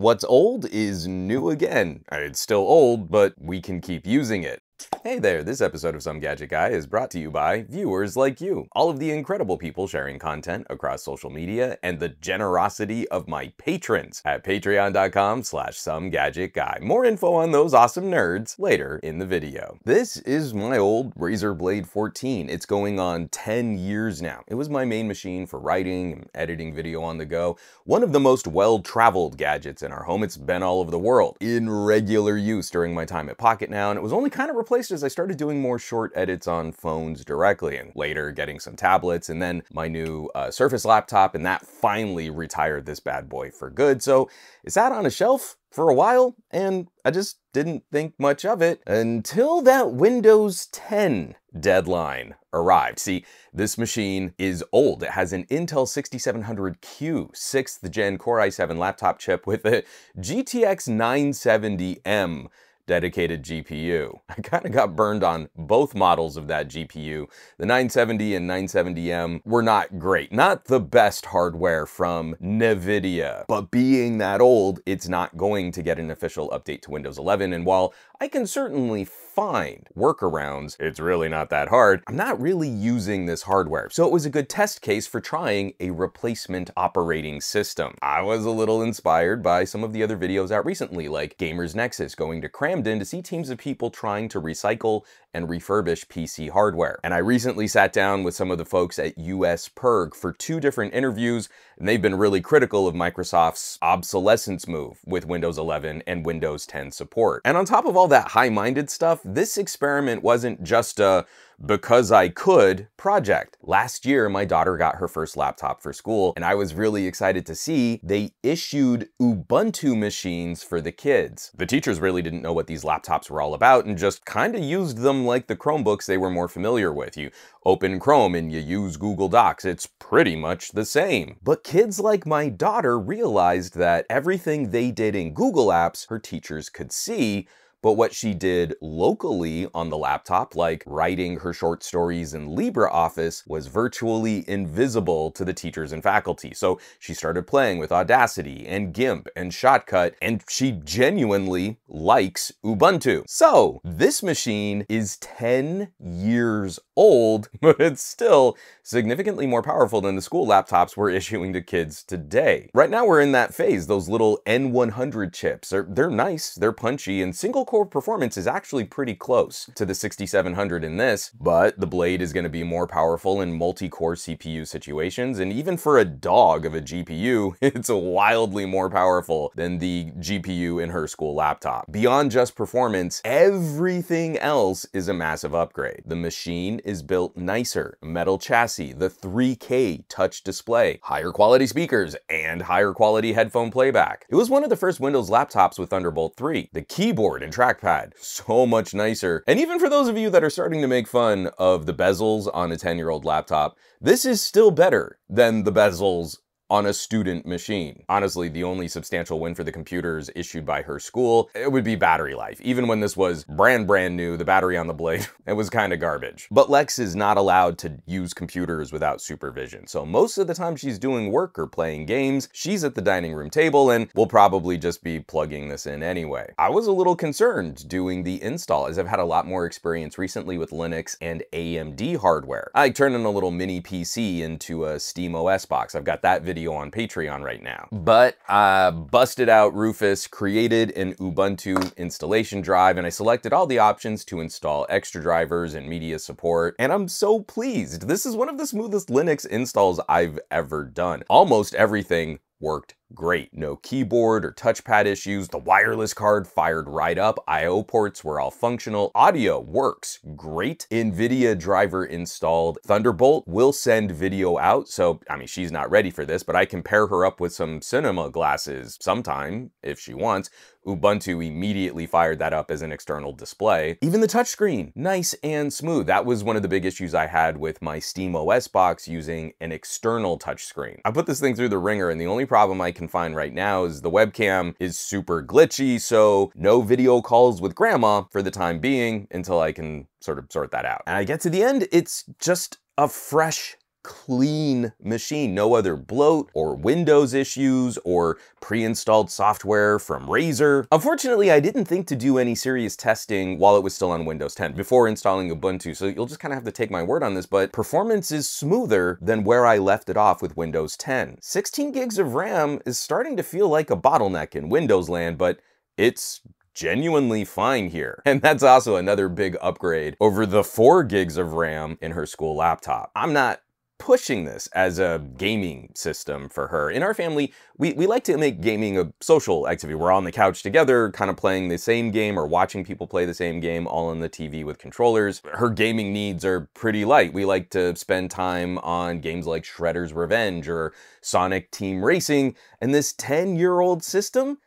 What's old is new again. Uh, it's still old, but we can keep using it. Hey there, this episode of Some Gadget Guy is brought to you by viewers like you, all of the incredible people sharing content across social media, and the generosity of my patrons at patreon.com slash somegadgetguy. More info on those awesome nerds later in the video. This is my old Razer Blade 14. It's going on 10 years now. It was my main machine for writing and editing video on the go. One of the most well-traveled gadgets in our home. It's been all over the world in regular use during my time at Pocketnow, and it was only kind of replaced as I started doing more short edits on phones directly, and later getting some tablets, and then my new uh, Surface laptop, and that finally retired this bad boy for good. So it sat on a shelf for a while, and I just didn't think much of it until that Windows 10 deadline arrived. See, this machine is old. It has an Intel 6700Q 6th gen Core i7 laptop chip with a GTX 970M dedicated GPU. I kind of got burned on both models of that GPU. The 970 and 970M were not great, not the best hardware from NVIDIA, but being that old, it's not going to get an official update to Windows 11. And while I can certainly find workarounds, it's really not that hard, I'm not really using this hardware. So it was a good test case for trying a replacement operating system. I was a little inspired by some of the other videos out recently, like Gamers Nexus going to Cramden to see teams of people trying to recycle and refurbish PC hardware. And I recently sat down with some of the folks at US PIRG for two different interviews, and they've been really critical of Microsoft's obsolescence move with Windows 11 and Windows 10 support. And on top of all that high-minded stuff, this experiment wasn't just a because I could project. Last year, my daughter got her first laptop for school, and I was really excited to see they issued Ubuntu machines for the kids. The teachers really didn't know what these laptops were all about and just kind of used them like the Chromebooks they were more familiar with. You open Chrome and you use Google Docs. It's pretty much the same. But kids like my daughter realized that everything they did in Google Apps, her teachers could see, but what she did locally on the laptop, like writing her short stories in LibreOffice, was virtually invisible to the teachers and faculty. So she started playing with Audacity and GIMP and Shotcut, and she genuinely likes Ubuntu. So this machine is 10 years old, but it's still significantly more powerful than the school laptops we're issuing to kids today. Right now we're in that phase. Those little N100 chips, are, they're nice, they're punchy, and single core performance is actually pretty close to the 6700 in this, but the Blade is going to be more powerful in multi-core CPU situations, and even for a dog of a GPU, it's wildly more powerful than the GPU in her school laptop. Beyond just performance, everything else is a massive upgrade. The machine is built nicer, metal chassis, the 3K touch display, higher quality speakers, and higher quality headphone playback. It was one of the first Windows laptops with Thunderbolt 3. The keyboard and trackpad, so much nicer. And even for those of you that are starting to make fun of the bezels on a 10-year-old laptop, this is still better than the bezels on a student machine. Honestly, the only substantial win for the computers issued by her school, it would be battery life. Even when this was brand brand new, the battery on the Blade, it was kind of garbage. But Lex is not allowed to use computers without supervision. So most of the time she's doing work or playing games, she's at the dining room table and we'll probably just be plugging this in anyway. I was a little concerned doing the install as I've had a lot more experience recently with Linux and AMD hardware. I turned in a little mini PC into a Steam OS box. I've got that video video on Patreon right now. But I busted out Rufus, created an Ubuntu installation drive, and I selected all the options to install extra drivers and media support, and I'm so pleased. This is one of the smoothest Linux installs I've ever done. Almost everything worked great. No keyboard or touchpad issues. The wireless card fired right up. I.O. ports were all functional. Audio works great. NVIDIA driver installed. Thunderbolt will send video out. So, I mean, she's not ready for this, but I can pair her up with some cinema glasses sometime if she wants. Ubuntu immediately fired that up as an external display. Even the touchscreen, nice and smooth. That was one of the big issues I had with my Steam OS box using an external touchscreen. I put this thing through the ringer and the only problem I can find right now is the webcam is super glitchy, so no video calls with grandma for the time being until I can sort of sort that out. And I get to the end, it's just a fresh clean machine. No other bloat or Windows issues or pre-installed software from Razer. Unfortunately, I didn't think to do any serious testing while it was still on Windows 10 before installing Ubuntu, so you'll just kind of have to take my word on this, but performance is smoother than where I left it off with Windows 10. 16 gigs of RAM is starting to feel like a bottleneck in Windows land, but it's genuinely fine here. And that's also another big upgrade over the 4 gigs of RAM in her school laptop. I'm not pushing this as a gaming system for her. In our family, we, we like to make gaming a social activity. We're on the couch together, kind of playing the same game or watching people play the same game, all on the TV with controllers. Her gaming needs are pretty light. We like to spend time on games like Shredder's Revenge or Sonic Team Racing, and this 10-year-old system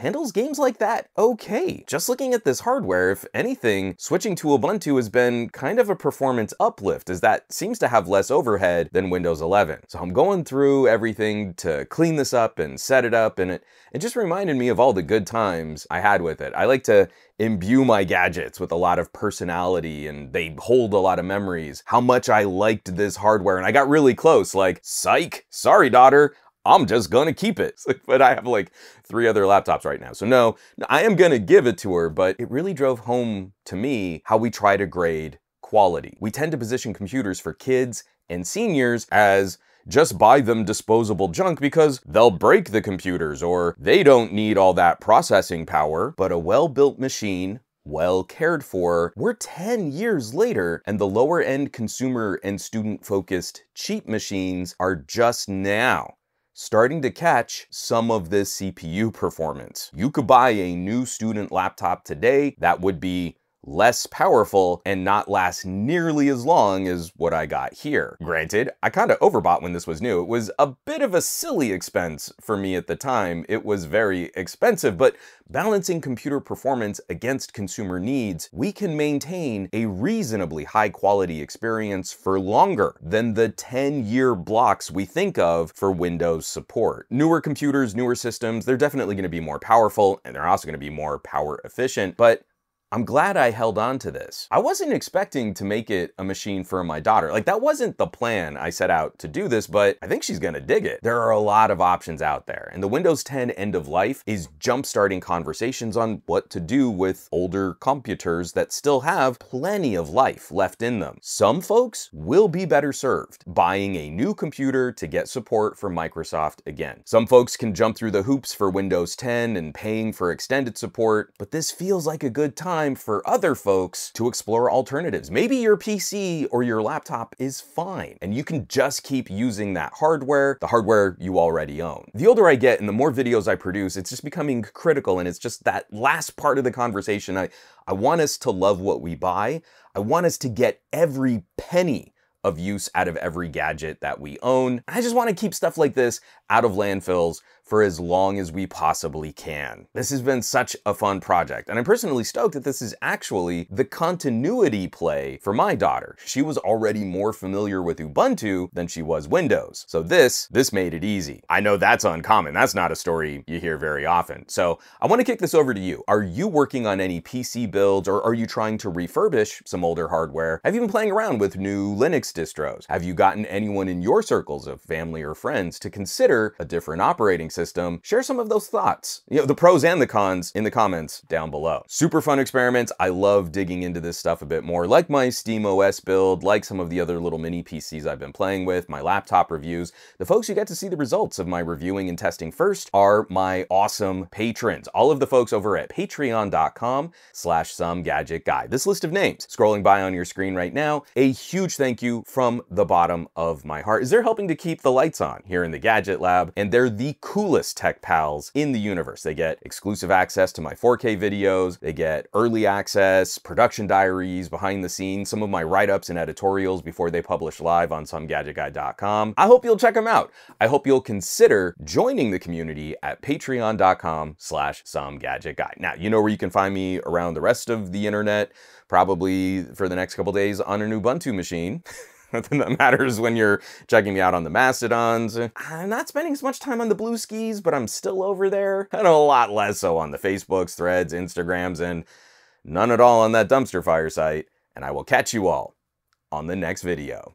handles games like that okay. Just looking at this hardware, if anything, switching to Ubuntu has been kind of a performance uplift as that seems to have less overhead than Windows 11. So I'm going through everything to clean this up and set it up and it, it just reminded me of all the good times I had with it. I like to imbue my gadgets with a lot of personality and they hold a lot of memories. How much I liked this hardware and I got really close like, psych, sorry daughter, I'm just gonna keep it. but I have like three other laptops right now. So no, I am gonna give it to her, but it really drove home to me how we try to grade quality. We tend to position computers for kids and seniors as just buy them disposable junk because they'll break the computers or they don't need all that processing power. But a well-built machine well cared for, we're 10 years later, and the lower end consumer and student focused cheap machines are just now starting to catch some of this CPU performance. You could buy a new student laptop today that would be less powerful and not last nearly as long as what I got here. Granted, I kind of overbought when this was new. It was a bit of a silly expense for me at the time. It was very expensive, but balancing computer performance against consumer needs, we can maintain a reasonably high quality experience for longer than the 10 year blocks we think of for Windows support. Newer computers, newer systems, they're definitely going to be more powerful and they're also going to be more power efficient, but I'm glad I held on to this. I wasn't expecting to make it a machine for my daughter. Like that wasn't the plan I set out to do this, but I think she's gonna dig it. There are a lot of options out there, and the Windows 10 end of life is jumpstarting conversations on what to do with older computers that still have plenty of life left in them. Some folks will be better served buying a new computer to get support from Microsoft again. Some folks can jump through the hoops for Windows 10 and paying for extended support, but this feels like a good time time for other folks to explore alternatives. Maybe your PC or your laptop is fine, and you can just keep using that hardware, the hardware you already own. The older I get and the more videos I produce, it's just becoming critical, and it's just that last part of the conversation. I, I want us to love what we buy. I want us to get every penny of use out of every gadget that we own. I just want to keep stuff like this out of landfills for as long as we possibly can. This has been such a fun project, and I'm personally stoked that this is actually the continuity play for my daughter. She was already more familiar with Ubuntu than she was Windows. So this, this made it easy. I know that's uncommon. That's not a story you hear very often. So I want to kick this over to you. Are you working on any PC builds or are you trying to refurbish some older hardware? Have you been playing around with new Linux distros? Have you gotten anyone in your circles of family or friends to consider a different operating system system, share some of those thoughts. You know, the pros and the cons in the comments down below. Super fun experiments. I love digging into this stuff a bit more, like my SteamOS build, like some of the other little mini PCs I've been playing with, my laptop reviews. The folks who get to see the results of my reviewing and testing first are my awesome patrons. All of the folks over at patreon.com slash gadget guy. This list of names scrolling by on your screen right now, a huge thank you from the bottom of my heart, is they're helping to keep the lights on here in the Gadget Lab, and they're the coolest coolest tech pals in the universe. They get exclusive access to my 4K videos, they get early access, production diaries, behind the scenes, some of my write-ups and editorials before they publish live on somegadgetguy.com. I hope you'll check them out. I hope you'll consider joining the community at patreon.com slash somegadgetguy. Now, you know where you can find me around the rest of the internet, probably for the next couple days on an Ubuntu machine. Nothing that matters when you're checking me out on the Mastodons. I'm not spending as much time on the Blueskis, but I'm still over there. And a lot less so on the Facebooks, Threads, Instagrams, and none at all on that dumpster fire site. And I will catch you all on the next video.